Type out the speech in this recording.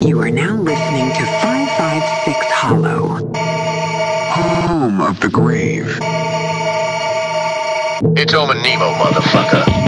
You are now listening to 556 Hollow, home of the grave. It's Omen Nemo, motherfucker.